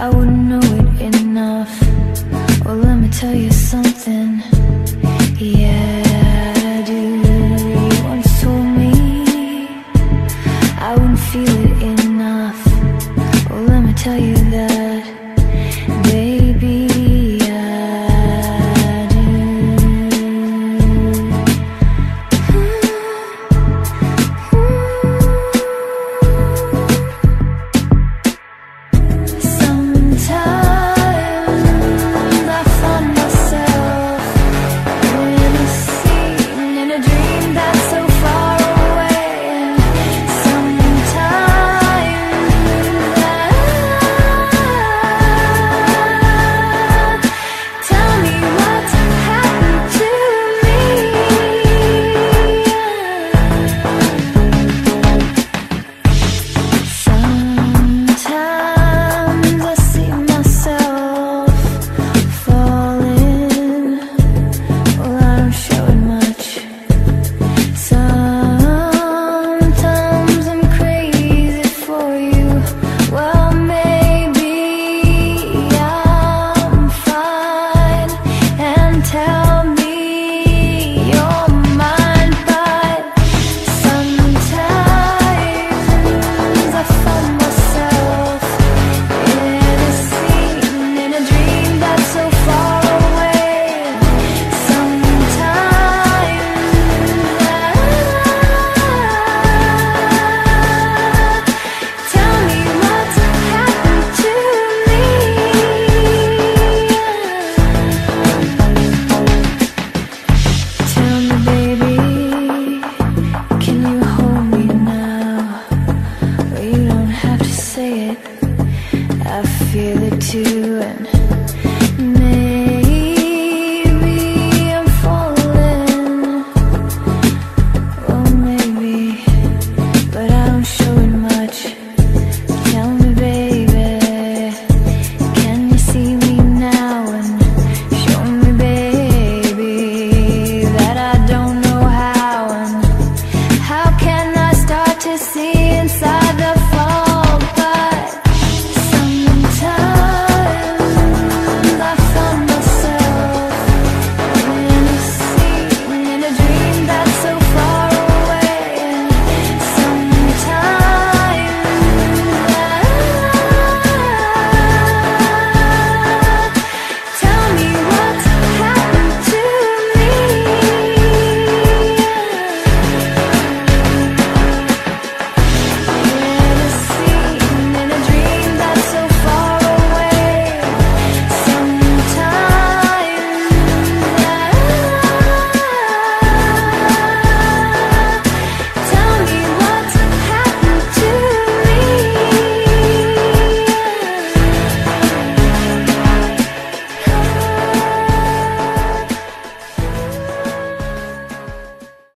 I wouldn't know it enough. Well, let me tell you something. Yeah.